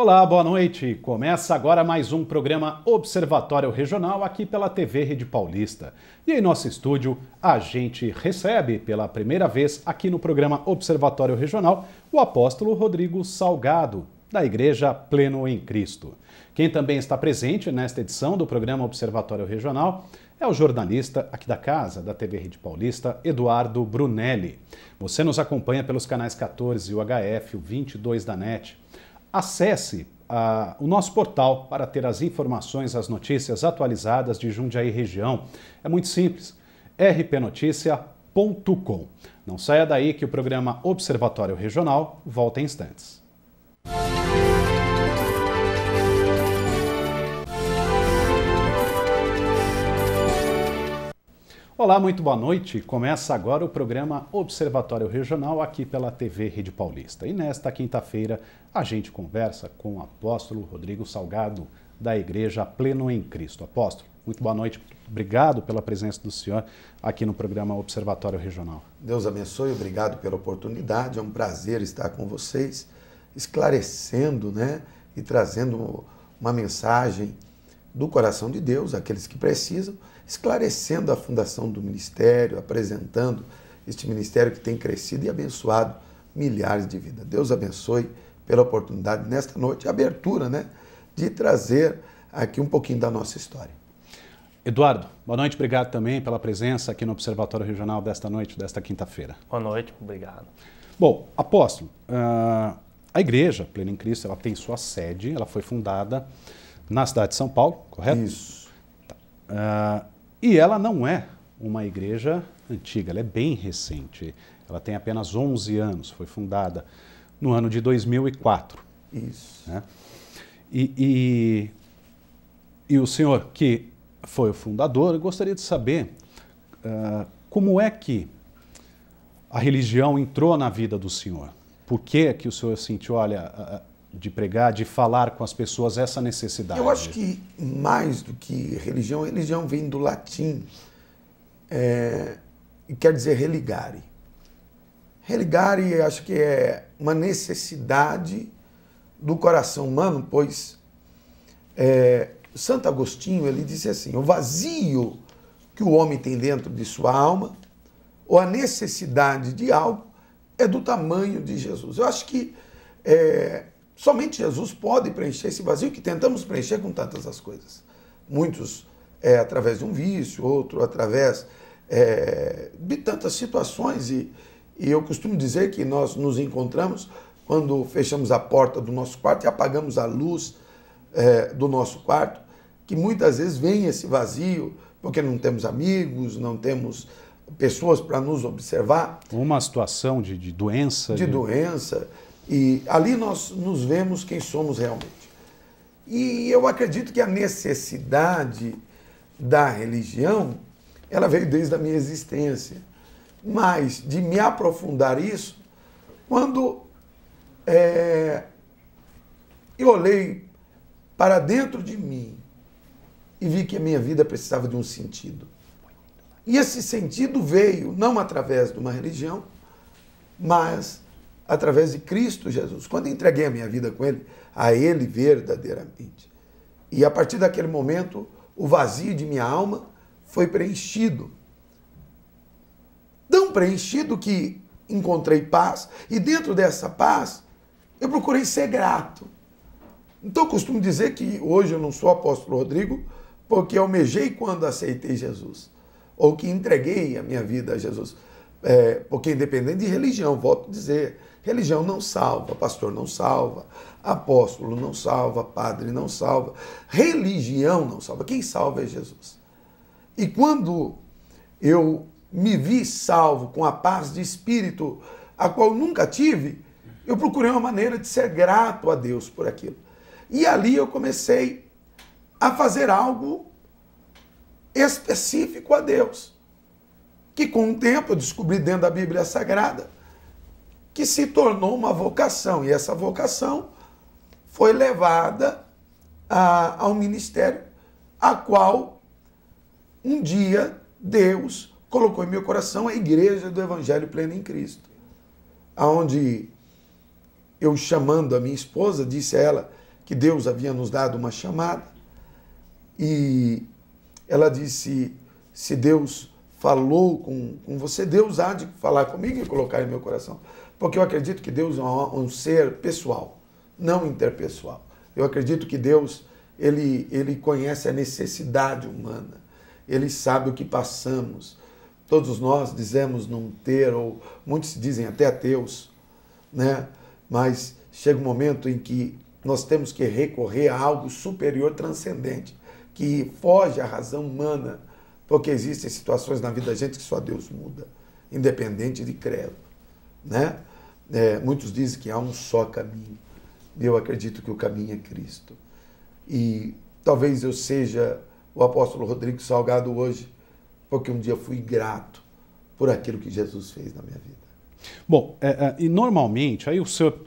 Olá, boa noite. Começa agora mais um programa Observatório Regional aqui pela TV Rede Paulista. E em nosso estúdio, a gente recebe pela primeira vez aqui no programa Observatório Regional o apóstolo Rodrigo Salgado, da Igreja Pleno em Cristo. Quem também está presente nesta edição do programa Observatório Regional é o jornalista aqui da casa, da TV Rede Paulista, Eduardo Brunelli. Você nos acompanha pelos canais 14 e o HF, o 22 da NET acesse uh, o nosso portal para ter as informações, as notícias atualizadas de Jundiaí região. É muito simples, rpnoticia.com. Não saia daí que o programa Observatório Regional volta em instantes. Olá, muito boa noite. Começa agora o programa Observatório Regional aqui pela TV Rede Paulista. E nesta quinta-feira a gente conversa com o apóstolo Rodrigo Salgado, da Igreja Pleno em Cristo. Apóstolo, muito boa noite. Obrigado pela presença do senhor aqui no programa Observatório Regional. Deus abençoe, obrigado pela oportunidade. É um prazer estar com vocês, esclarecendo, né, e trazendo uma mensagem do coração de Deus, aqueles que precisam esclarecendo a fundação do ministério, apresentando este ministério que tem crescido e abençoado milhares de vidas. Deus abençoe pela oportunidade nesta noite, a abertura, né, de trazer aqui um pouquinho da nossa história. Eduardo, boa noite, obrigado também pela presença aqui no Observatório Regional desta noite, desta quinta-feira. Boa noite, obrigado. Bom, apóstolo, uh, a igreja Plena em Cristo, ela tem sua sede, ela foi fundada na cidade de São Paulo, correto? Isso. Uh, e ela não é uma igreja antiga, ela é bem recente. Ela tem apenas 11 anos, foi fundada no ano de 2004. Isso. Né? E, e, e, o senhor, que foi o fundador, eu gostaria de saber uh, como é que a religião entrou na vida do senhor. Por que, que o senhor sentiu, olha, de pregar, de falar com as pessoas essa necessidade? Eu acho que mais do que religião, religião vem do latim é, e quer dizer religare. Religare acho que é uma necessidade do coração humano, pois é, Santo Agostinho ele disse assim: o vazio que o homem tem dentro de sua alma, ou a necessidade de algo, é do tamanho de Jesus. Eu acho que é, Somente Jesus pode preencher esse vazio que tentamos preencher com tantas as coisas. Muitos é, através de um vício, outro através é, de tantas situações. E, e eu costumo dizer que nós nos encontramos quando fechamos a porta do nosso quarto e apagamos a luz é, do nosso quarto, que muitas vezes vem esse vazio porque não temos amigos, não temos pessoas para nos observar. Uma situação de, de doença. De, de doença. E ali nós nos vemos quem somos realmente. E eu acredito que a necessidade da religião, ela veio desde a minha existência. Mas de me aprofundar isso, quando é, eu olhei para dentro de mim e vi que a minha vida precisava de um sentido. E esse sentido veio não através de uma religião, mas através de Cristo Jesus. Quando entreguei a minha vida com Ele, a Ele verdadeiramente. E a partir daquele momento, o vazio de minha alma foi preenchido. Tão preenchido que encontrei paz, e dentro dessa paz, eu procurei ser grato. Então, eu costumo dizer que hoje eu não sou apóstolo Rodrigo, porque almejei quando aceitei Jesus, ou que entreguei a minha vida a Jesus. É, porque, independente de religião, volto a dizer, Religião não salva, pastor não salva, apóstolo não salva, padre não salva, religião não salva. Quem salva é Jesus. E quando eu me vi salvo com a paz de espírito, a qual nunca tive, eu procurei uma maneira de ser grato a Deus por aquilo. E ali eu comecei a fazer algo específico a Deus, que com o tempo eu descobri dentro da Bíblia Sagrada que se tornou uma vocação. E essa vocação foi levada a, ao ministério, a qual um dia Deus colocou em meu coração a igreja do Evangelho Pleno em Cristo. Aonde eu chamando a minha esposa, disse a ela que Deus havia nos dado uma chamada. E ela disse: se Deus falou com, com você, Deus há de falar comigo e colocar em meu coração. Porque eu acredito que Deus é um, ser pessoal, não interpessoal. Eu acredito que Deus ele, ele conhece a necessidade humana, ele sabe o que passamos. Todos nós dizemos não ter, ou muitos dizem até ateus, né? mas chega um momento em que nós temos que recorrer a algo superior, transcendente, que foge à razão humana, porque existem situações na vida da gente que só Deus muda, independente de credo. Né? É, muitos dizem que há um só caminho. Eu acredito que o caminho é Cristo. E talvez eu seja o apóstolo Rodrigo Salgado hoje, porque um dia fui grato por aquilo que Jesus fez na minha vida. Bom, é, é, e normalmente, aí o senhor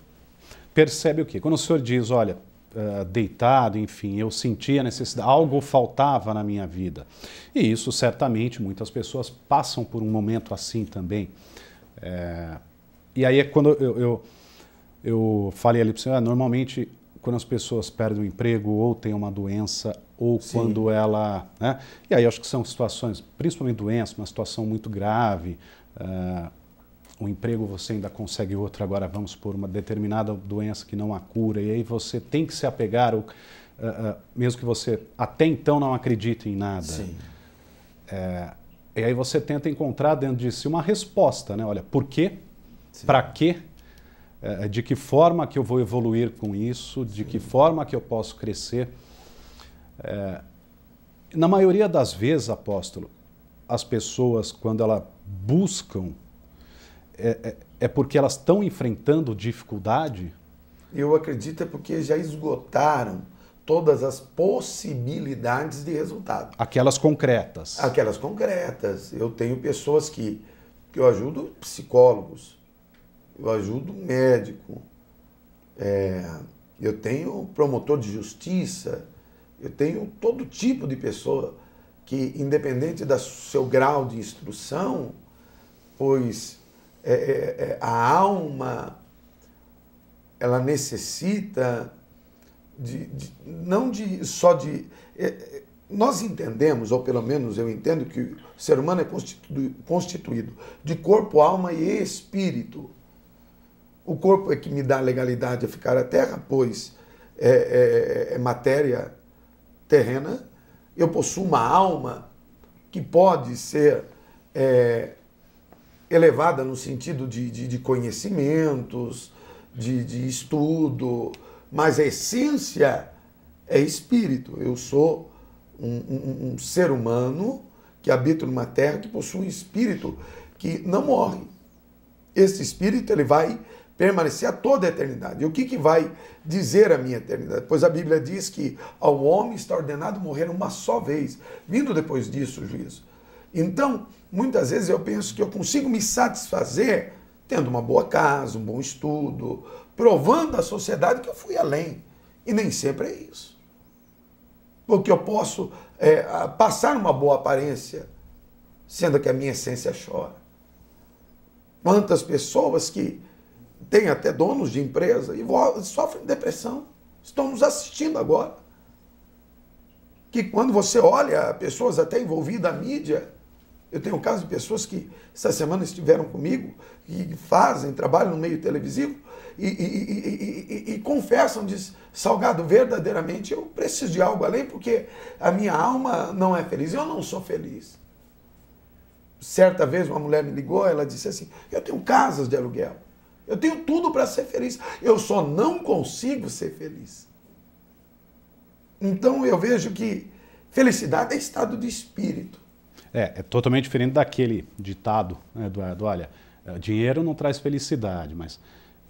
percebe o quê? Quando o senhor diz, olha, uh, deitado, enfim, eu sentia necessidade, algo faltava na minha vida. E isso certamente muitas pessoas passam por um momento assim também. É, e aí é quando eu, eu, eu falei ali para você, ah, normalmente quando as pessoas perdem o emprego ou têm uma doença ou Sim. quando ela. Né? E aí acho que são situações, principalmente doença, uma situação muito grave. Uh, o emprego você ainda consegue outro, agora vamos por uma determinada doença que não há cura, e aí você tem que se apegar, ou, uh, uh, mesmo que você até então não acredite em nada. Sim. É, e aí você tenta encontrar dentro de si uma resposta, né? Olha, por quê? Para quê? É, de que forma que eu vou evoluir com isso? De Sim. que forma que eu posso crescer? É, na maioria das vezes, apóstolo, as pessoas, quando elas buscam é, é, é porque elas estão enfrentando dificuldade? Eu acredito é porque já esgotaram todas as possibilidades de resultado. Aquelas concretas. Aquelas concretas. Eu tenho pessoas que, que eu ajudo psicólogos, eu ajudo médico, é, eu tenho promotor de justiça, eu tenho todo tipo de pessoa que, independente do seu grau de instrução, pois é, é, é, a alma ela necessita de, de não de só de é, é, nós entendemos ou pelo menos eu entendo que o ser humano é constituído, constituído de corpo, alma e espírito. O corpo é que me dá legalidade a ficar à terra, pois é, é, é matéria terrena. Eu possuo uma alma que pode ser é, elevada no sentido de, de, de conhecimentos, de, de estudo, mas a essência é espírito. Eu sou um, um, um, ser humano que habita numa terra que possui um espírito que não morre. Esse espírito ele vai permanecer a toda a eternidade. E o que, que vai dizer a minha eternidade? Pois a Bíblia diz que ao homem está ordenado morrer uma só vez, vindo depois disso o juízo. Então, muitas vezes eu penso que eu consigo me satisfazer tendo uma boa casa, um bom estudo, provando à sociedade que eu fui além. E nem sempre é isso. Porque eu posso é, passar uma boa aparência, sendo que a minha essência chora. Quantas pessoas que têm até donos de empresa e sofrem depressão, estão nos assistindo agora. Que quando você olha pessoas até envolvidas na mídia, eu tenho um caso de pessoas que essa semana estiveram comigo e fazem, trabalham no meio televisivo e, e, e, e, confessam, diz, Salgado, verdadeiramente eu preciso de algo além porque a minha alma não é feliz, eu não sou feliz. Certa vez uma mulher me ligou, ela disse assim, eu tenho casas de aluguel, eu tenho tudo para ser feliz, eu só não consigo ser feliz. Então eu vejo que felicidade é estado de espírito. É, é totalmente diferente daquele ditado, né, Eduardo. Olha, é, dinheiro não traz felicidade, mas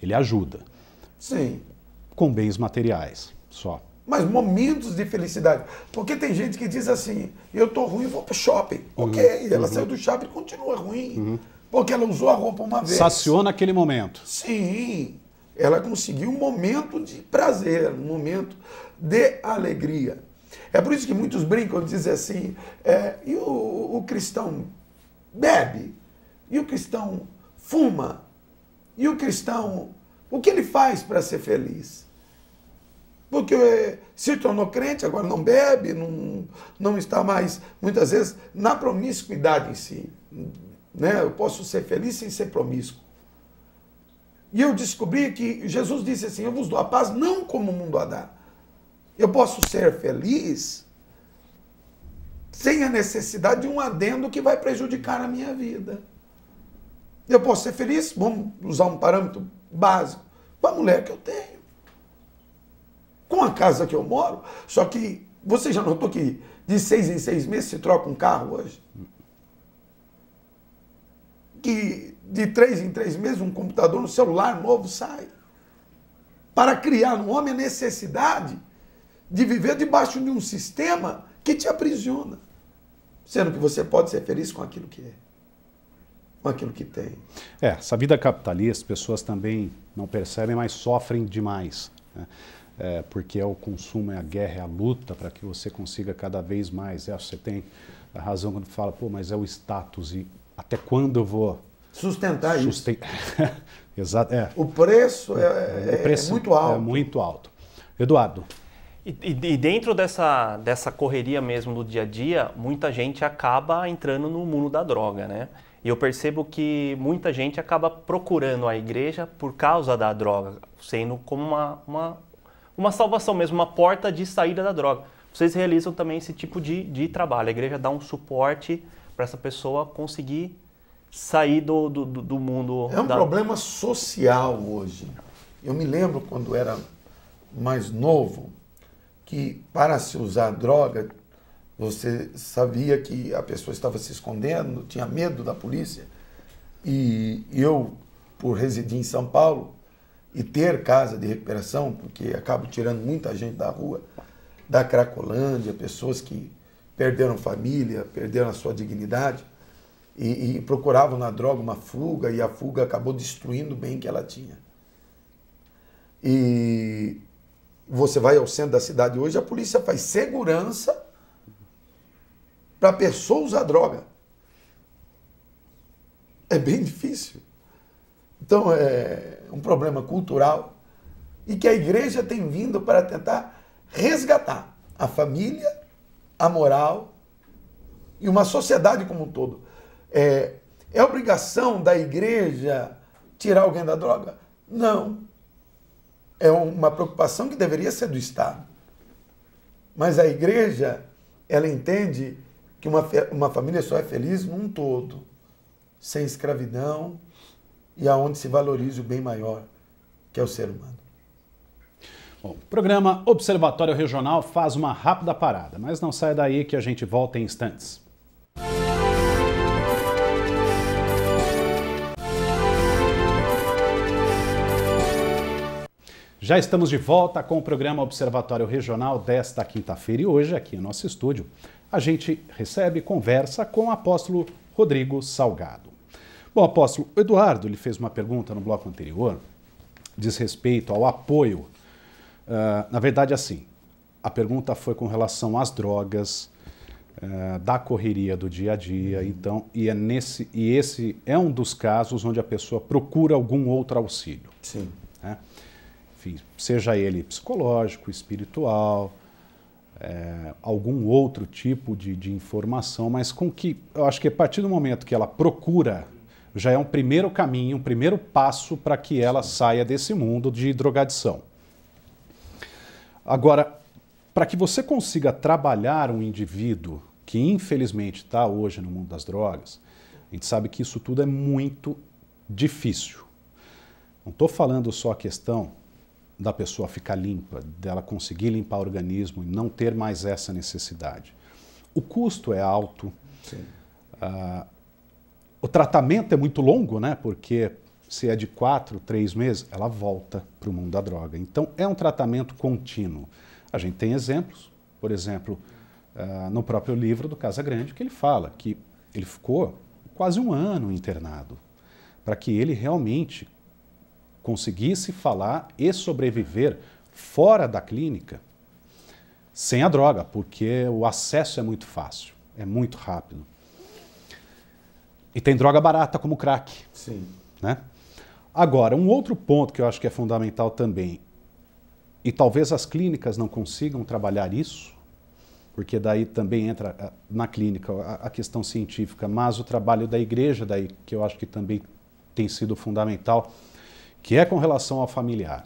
ele ajuda. Sim. Com bens materiais, só. Mas momentos de felicidade. Porque tem gente que diz assim, eu tô ruim, vou pro shopping. Uhum. Ok, ela uhum. saiu do shopping e continua ruim. Uhum. Porque ela usou a roupa uma vez. Saciona aquele momento. Sim. Ela conseguiu um momento de prazer, um momento de alegria. É por isso que muitos brincam, dizem assim, é, e o, o cristão bebe? E o cristão fuma? E o cristão, o que ele faz para ser feliz? porque se tornou crente, agora não bebe, não, não está mais, muitas vezes, na promiscuidade em si. Né? Eu posso ser feliz sem ser promíscuo. E eu descobri que Jesus disse assim: Eu vos dou a paz não como o mundo a dá. Eu posso ser feliz sem a necessidade de um adendo que vai prejudicar a minha vida. Eu posso ser feliz, vamos usar um parâmetro básico, com a mulher que eu tenho com a casa que eu moro. Só que você já notou que de seis em seis meses se troca um carro hoje? Que de três em três meses um computador, um celular novo sai. Para criar no homem a necessidade de viver debaixo de um sistema que te aprisiona. Sendo que você pode ser feliz com aquilo que é. Com aquilo que tem. É, essa vida capitalista, as pessoas também não percebem, mas sofrem demais. Né? é, porque é o consumo, é a guerra, é a luta para que você consiga cada vez mais. É, você tem a razão quando fala, pô, mas é o status e até quando eu vou sustentar susten... isso? Exato, é. O preço é, é, é, preço é, muito alto. É muito alto. Eduardo. E, e, dentro dessa, dessa correria mesmo do dia a dia, muita gente acaba entrando no mundo da droga, né? E eu percebo que muita gente acaba procurando a igreja por causa da droga, sendo como uma, uma uma salvação mesmo, uma porta de saída da droga. Vocês realizam também esse tipo de, de trabalho. A igreja dá um suporte para essa pessoa conseguir sair do, do, do mundo. É um da... problema social hoje. Eu me lembro quando era mais novo que para se usar droga você sabia que a pessoa estava se escondendo, tinha medo da polícia. E eu, por residir em São Paulo, e ter casa de recuperação, porque acabo tirando muita gente da rua, da Cracolândia, pessoas que perderam família, perderam a sua dignidade e, e procuravam na droga uma fuga e a fuga acabou destruindo o bem que ela tinha. E você vai ao centro da cidade hoje, a polícia faz segurança para pessoa usar droga. É bem difícil. Então, é um problema cultural e que a igreja tem vindo para tentar resgatar a família, a moral e uma sociedade como um todo. É, é obrigação da igreja tirar alguém da droga? Não. É uma preocupação que deveria ser do Estado. Mas a igreja, ela entende que uma, uma família só é feliz num todo, sem escravidão, e aonde se valorize o bem maior, que é o ser humano. Bom, o programa Observatório Regional faz uma rápida parada, mas não sai daí que a gente volta em instantes. Já estamos de volta com o programa Observatório Regional desta quinta-feira e hoje, aqui no nosso estúdio, a gente recebe conversa com o apóstolo Rodrigo Salgado. Bom, apóstolo, Eduardo ele fez uma pergunta no bloco anterior, diz respeito ao apoio. Uh, na verdade, assim, a pergunta foi com relação às drogas, uh, da correria do dia a dia, uhum. então, e, é nesse, e esse é um dos casos onde a pessoa procura algum outro auxílio. Sim. Né? Enfim, seja ele psicológico, espiritual, é, algum outro tipo de, de informação, mas com que eu acho que a partir do momento que ela procura já é um primeiro caminho, um primeiro passo para que ela saia desse mundo de drogadição. Agora, para que você consiga trabalhar um indivíduo que infelizmente está hoje no mundo das drogas, a gente sabe que isso tudo é muito difícil. Não estou falando só a questão da pessoa ficar limpa, dela conseguir limpar o organismo e não ter mais essa necessidade. O custo é alto. Uh, o tratamento é muito longo, né? Porque se é de quatro, três meses, ela volta para o mundo da droga. Então é um tratamento contínuo. A gente tem exemplos, por exemplo, uh, no próprio livro do Casa Grande, que ele fala que ele ficou quase um ano internado para que ele realmente conseguisse falar e sobreviver fora da clínica sem a droga, porque o acesso é muito fácil, é muito rápido. E tem droga barata como crack. Sim. Né? Agora, um outro ponto que eu acho que é fundamental também. e talvez as clínicas não consigam trabalhar isso, porque daí também entra ah, na clínica a, questão científica, mas o trabalho da igreja daí, que eu acho que também tem sido fundamental, que é com relação ao familiar.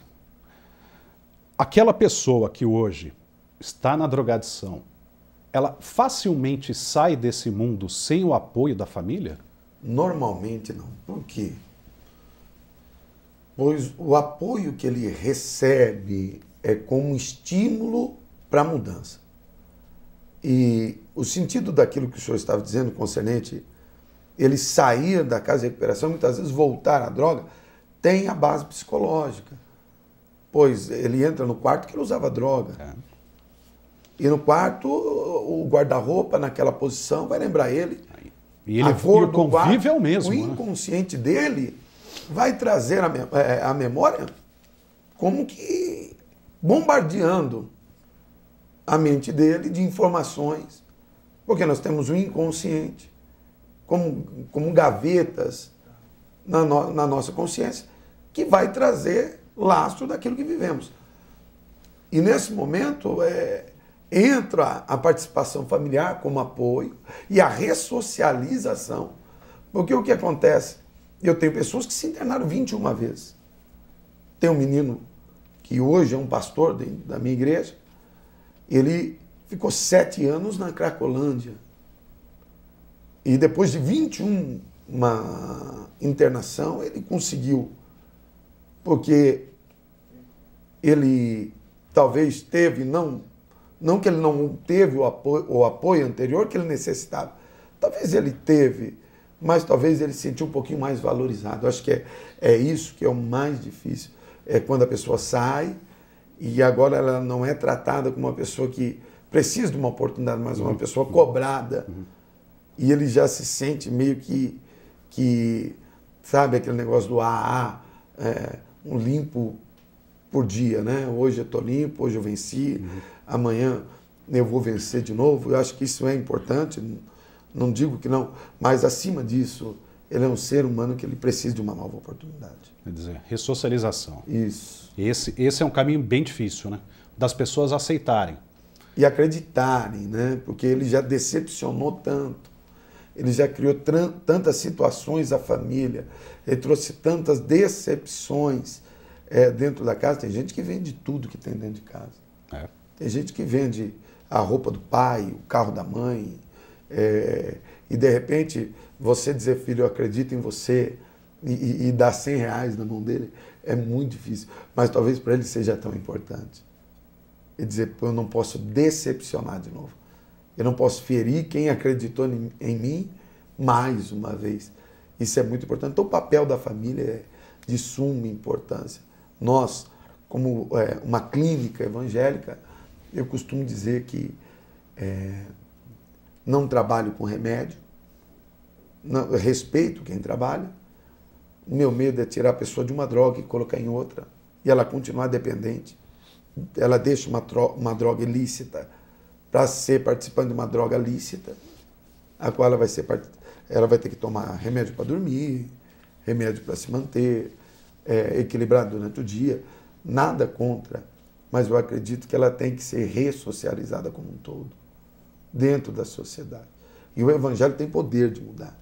Aquela pessoa que hoje está na drogadição, ela facilmente sai desse mundo sem o apoio da família? Normalmente não. Por quê? Pois o apoio que ele recebe é como estímulo para a mudança. E o sentido daquilo que o senhor estava dizendo, concernente, ele sair da casa de recuperação, muitas vezes voltar à droga, tem a base psicológica. Pois ele entra no quarto que ele usava droga. É. E no quarto, o guarda-roupa naquela posição vai lembrar ele. E ele a cor convive quarto, é o mesmo. O né? inconsciente né? dele vai trazer a, é, a memória como que bombardeando a mente dele de informações, porque nós temos o inconsciente como, como gavetas na, no, na nossa consciência que vai trazer lastro daquilo que vivemos. E nesse momento é, entra a participação familiar como apoio e a ressocialização. Porque o que acontece? Eu tenho pessoas que se internaram 21 vezes. Tem um menino que hoje é um pastor da minha igreja, ele ficou sete anos na Cracolândia. E depois de 21 uma internação, ele conseguiu, porque ele talvez teve, não, não que ele não teve o apoio, o apoio anterior que ele necessitava, talvez ele teve mas talvez ele se sentiu um pouquinho mais valorizado. Eu acho que é, é isso que é o mais difícil. É quando a pessoa sai e agora ela não é tratada como uma pessoa que precisa de uma oportunidade, mas uma uhum. pessoa cobrada. Uhum. E ele já se sente meio que, que sabe, aquele negócio do AA, é, um limpo por dia, né? Hoje eu estou limpo, hoje eu venci, uhum. amanhã eu vou vencer de novo. Eu acho que isso é importante não digo que não, mas acima disso, ele é um ser humano que ele precisa de uma nova oportunidade. Quer dizer, ressocialização. Isso. Esse, esse é um caminho bem difícil, né? Das pessoas aceitarem. E acreditarem, né? Porque ele já decepcionou tanto. Ele já criou tantas situações à família. Ele trouxe tantas decepções é, dentro da casa. Tem gente que vende tudo que tem dentro de casa. É. Tem gente que vende a roupa do pai, o carro da mãe, é, e de repente você dizer, filho, eu acredito em você e, e, dar 100 reais na mão dele é muito difícil. Mas talvez para ele seja tão importante. E dizer, eu não posso decepcionar de novo. Eu não posso ferir quem acreditou em, em mim mais uma vez. Isso é muito importante. Então, o papel da família é de suma importância. Nós, como é, uma clínica evangélica, eu costumo dizer que é, não trabalho com remédio, não, respeito quem trabalha. O meu medo é tirar a pessoa de uma droga e colocar em outra, e ela continuar dependente. Ela deixa uma, uma droga ilícita para ser participante de uma droga lícita, a qual ela vai, ser, ela vai ter que tomar remédio para dormir, remédio para se manter é, equilibrado durante o dia. Nada contra, mas eu acredito que ela tem que ser ressocializada como um todo dentro da sociedade. E o Evangelho tem poder de mudar.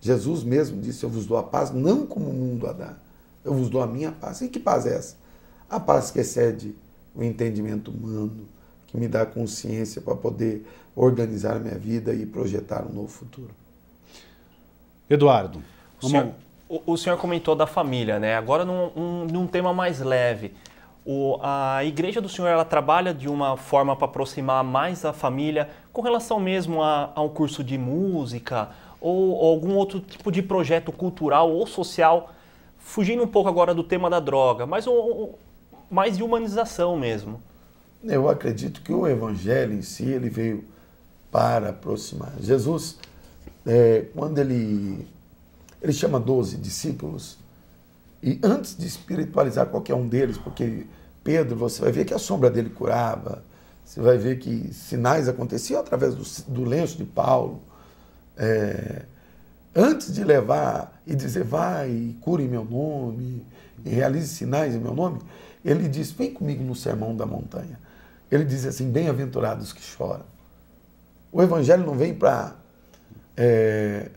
Jesus mesmo disse: Eu vos dou a paz, não como o mundo a dá. Eu vos dou a minha paz. E que paz é essa? A paz que excede o entendimento humano, que me dá consciência para poder organizar a minha vida e projetar um novo futuro. Eduardo, o senhor, o, o senhor comentou da família, né? Agora num, um, num tema mais leve. O, a igreja do Senhor ela trabalha de uma forma para aproximar mais a família com relação mesmo a, a um curso de música ou, ou, algum outro tipo de projeto cultural ou social, fugindo um pouco agora do tema da droga, mas um, mais de humanização mesmo. Eu acredito que o evangelho em si ele veio para aproximar. Jesus, é, quando ele, ele chama 12 discípulos, e antes de espiritualizar qualquer um deles, porque Pedro, você vai ver que a sombra dele curava, você vai ver que sinais aconteciam através do, do lenço de Paulo. É, antes de levar e dizer, vai e cure em meu nome, e realize sinais em meu nome, Ele diz: Vem comigo no sermão da montanha. Ele diz assim: Bem-aventurados que choram. O evangelho não vem para é,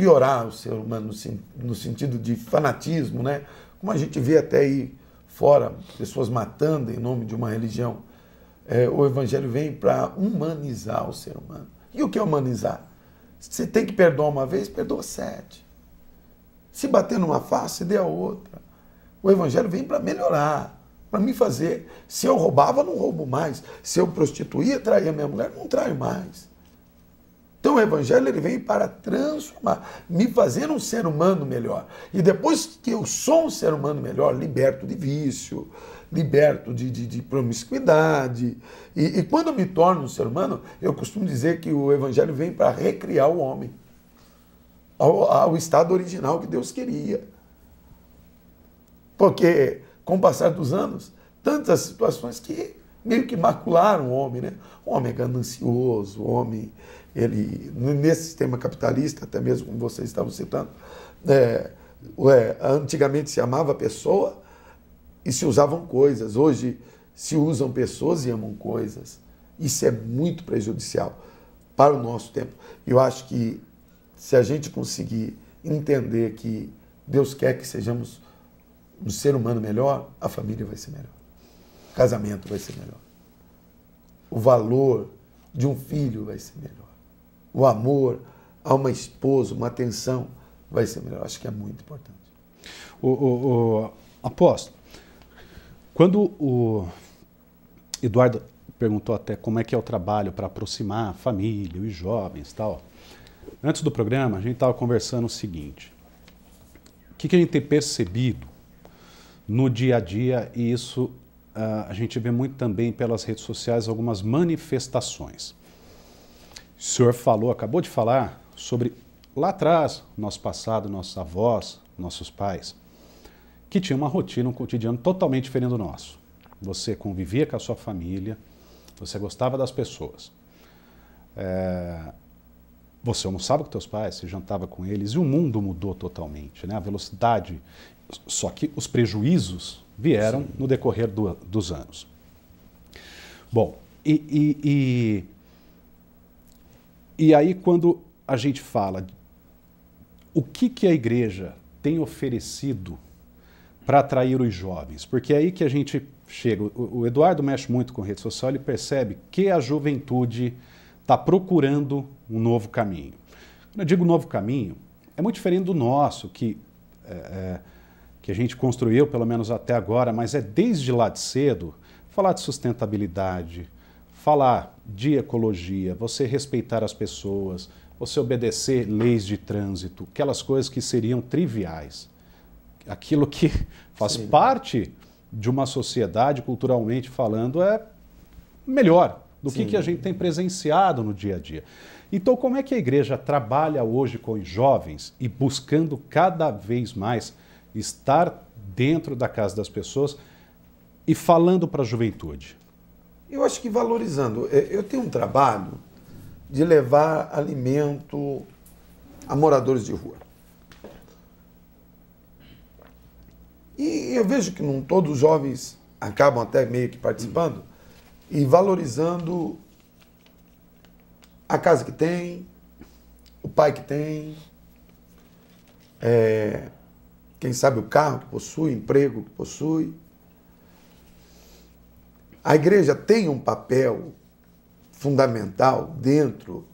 piorar o ser humano no sentido de fanatismo, né? Como a gente vê até aí fora, pessoas matando em nome de uma religião. É, o evangelho vem para humanizar o ser humano. E o que é humanizar? Se tem que perdoar uma vez, perdoa sete. Se bater numa face, dê a outra. O evangelho vem para melhorar, para me fazer. Se eu roubava, não roubo mais. Se eu prostituía, traía minha mulher, não traio mais. Então o evangelho ele vem para transformar, me fazer um ser humano melhor. E depois que eu sou um ser humano melhor, liberto de vício, liberto de, de, de promiscuidade. E, e, quando eu me torno um ser humano, eu costumo dizer que o Evangelho vem para recriar o homem ao, ao estado original que Deus queria. Porque, com o passar dos anos, tantas situações que meio que macularam o homem, né? O homem é ganancioso, o homem, ele, nesse sistema capitalista, até mesmo como vocês estavam citando, é, antigamente se amava a pessoa, e se usavam coisas. Hoje se usam pessoas e amam coisas. Isso é muito prejudicial para o nosso tempo. Eu acho que se a gente conseguir entender que Deus quer que sejamos um ser humano melhor, a família vai ser melhor. O casamento vai ser melhor. O valor de um filho vai ser melhor. O amor a uma esposa, uma atenção vai ser melhor. Acho que é muito importante. O, o, o apóstolo, quando o Eduardo perguntou até como é que é o trabalho para aproximar a família, os jovens tal, antes do programa a gente estava conversando o seguinte, o que, que, a gente tem percebido no dia a dia e isso uh, a gente vê muito também pelas redes sociais algumas manifestações. O senhor falou, acabou de falar sobre lá atrás, nosso passado, nossos avós, nossos pais que tinha uma rotina, um cotidiano totalmente diferente do nosso. Você convivia com a sua família, você gostava das pessoas. É, você almoçava com teus pais, você jantava com eles, e o mundo mudou totalmente. Né? A velocidade. Só que os prejuízos vieram Sim. no decorrer do, dos anos. Bom, e, e, e, e aí quando a gente fala o que, que a igreja tem oferecido para atrair os jovens, porque é aí que a gente chega. O, Eduardo mexe muito com rede social, ele percebe que a juventude está procurando um novo caminho. Quando eu digo novo caminho, é muito diferente do nosso, que, é, é, que a gente construiu, pelo menos até agora, mas é desde lá de cedo falar de sustentabilidade, falar de ecologia, você respeitar as pessoas, você obedecer leis de trânsito, aquelas coisas que seriam triviais aquilo que faz Sim. parte de uma sociedade, culturalmente falando, é melhor do que, que a gente tem presenciado no dia a dia. Então, como é que a igreja trabalha hoje com os jovens e buscando cada vez mais estar dentro da casa das pessoas e falando para a juventude? Eu acho que valorizando. É, eu tenho um trabalho de levar alimento a moradores de rua. E eu vejo que não todos os jovens acabam até meio que participando e valorizando a casa que tem, o pai que tem, é, quem sabe o carro que possui, emprego que possui. A igreja tem um papel fundamental dentro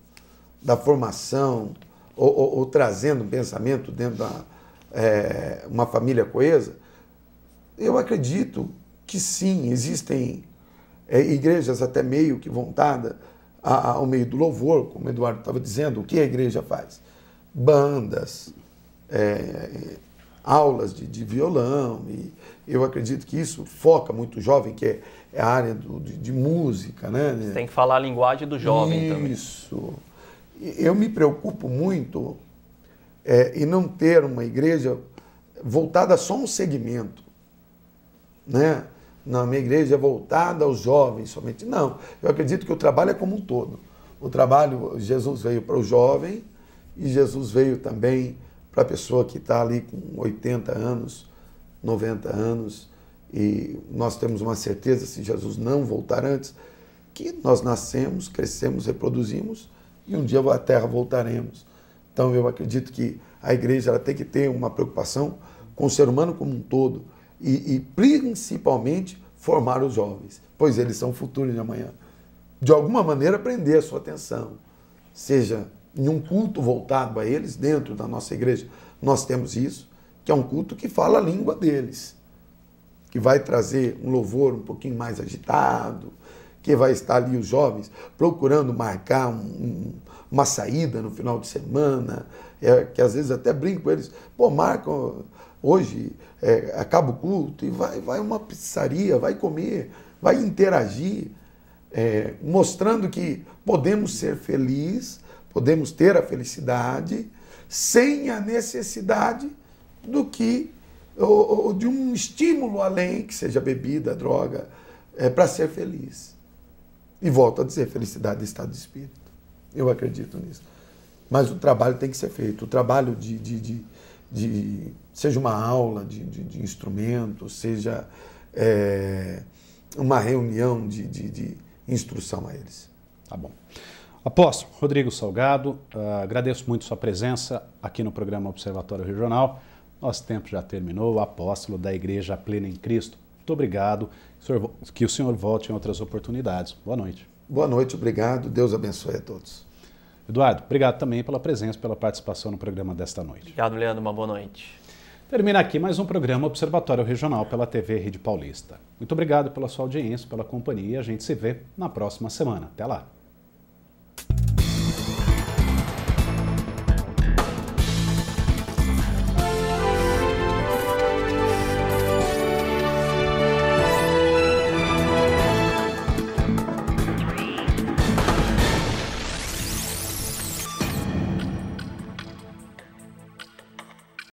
da formação ou, ou, ou trazendo um pensamento dentro da é, uma família coesa, eu acredito que sim, existem é, igrejas até meio que voltadas ao meio do louvor, como o Eduardo estava dizendo, o que a igreja faz? Bandas, é, aulas de, de, violão, e eu acredito que isso foca muito o jovem, que é, é a área do, de, de, música. Né? Você tem que falar a linguagem do jovem isso. também. Isso. Eu me preocupo muito é, em não ter uma igreja voltada a só um segmento né? na minha igreja é voltada aos jovens somente. Não, eu acredito que o trabalho é como um todo. O trabalho, Jesus veio para o jovem e Jesus veio também para a pessoa que está ali com 80 anos, 90 anos. e nós temos uma certeza, se Jesus não voltar antes, que nós nascemos, crescemos, reproduzimos e um dia a terra voltaremos. Então eu acredito que a igreja ela tem que ter uma preocupação com o ser humano como um todo e, e principalmente formar os jovens, pois eles são o futuro de amanhã. De alguma maneira prender a sua atenção, seja em um culto voltado a eles dentro da nossa igreja. Nós temos isso, que é um culto que fala a língua deles, que vai trazer um louvor um pouquinho mais agitado, que vai estar ali os jovens procurando marcar um, um, uma saída no final de semana, é, que às vezes até brinco com eles, pô, marca hoje, é, acaba o culto e vai, vai uma pizzaria, vai comer, vai interagir, é, mostrando que podemos ser felizes, podemos ter a felicidade sem a necessidade do que ou, ou de um estímulo além, que seja bebida, droga, é, para ser feliz. E volto a dizer, felicidade é estado de espírito. Eu acredito nisso. Mas o trabalho tem que ser feito. O trabalho de, de, de, de seja uma aula de, de, de instrumento, seja é, uma reunião de, de, de, instrução a eles. Tá bom. Apóstolo Rodrigo Salgado, uh, agradeço muito sua presença aqui no programa Observatório Regional. Nosso tempo já terminou. Apóstolo da Igreja Plena em Cristo. Muito obrigado. Que o senhor volte em outras oportunidades. Boa noite. Boa noite, obrigado. Deus abençoe a todos. Eduardo, obrigado também pela presença, pela participação no programa desta noite. Obrigado, Leandro. Uma boa noite. Termina aqui mais um programa Observatório Regional pela TV Rede Paulista. Muito obrigado pela sua audiência, pela companhia. A gente se vê na próxima semana. Até lá.